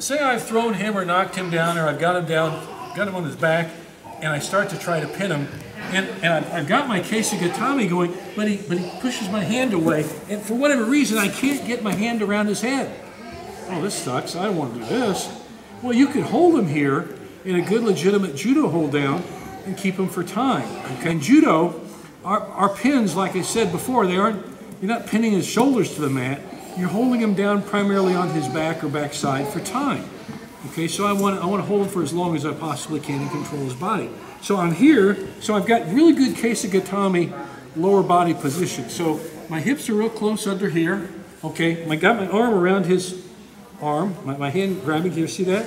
say I've thrown him or knocked him down or I've got him down, got him on his back, and I start to try to pin him, and, and I've, I've got my Kesa Gatame going, but he, but he pushes my hand away, and for whatever reason, I can't get my hand around his head. Oh, this sucks. I don't want to do this. Well, you could hold him here in a good legitimate judo hold down and keep him for time. Okay, in judo, our, our pins, like I said before, they aren't, you're not pinning his shoulders to the mat. You're holding him down primarily on his back or backside for time. Okay, so I want, I want to hold him for as long as I possibly can and control his body. So I'm here, so I've got really good Kesa Gatame lower body position. So my hips are real close under here. Okay, I got my arm around his arm, my, my hand grabbing, here, see that?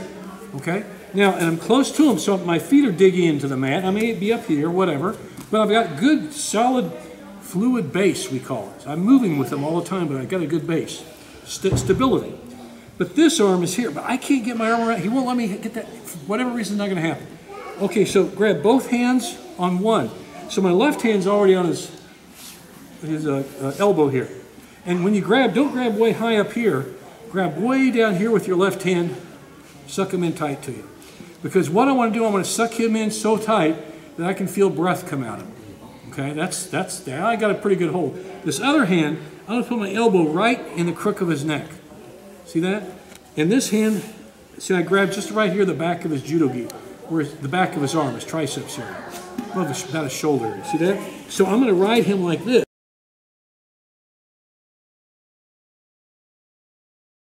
Okay, now, and I'm close to him, so my feet are digging into the mat. I may be up here, whatever, but I've got good, solid, fluid base, we call it. I'm moving with him all the time, but I've got a good base, St stability. But this arm is here, but I can't get my arm around. He won't let me get that. For whatever reason, it's not going to happen. Okay, so grab both hands on one. So my left hand's already on his his uh, uh, elbow here. And when you grab, don't grab way high up here. Grab way down here with your left hand. Suck him in tight to you. Because what I want to do, I want to suck him in so tight that I can feel breath come out of him. Okay, that's that's. I got a pretty good hold. This other hand, I'm going to put my elbow right in the crook of his neck. See that? And this hand, see I grab just right here the back of his judo gi, where the back of his arm, his triceps here, above about his shoulder. See that? So I'm going to ride him like this.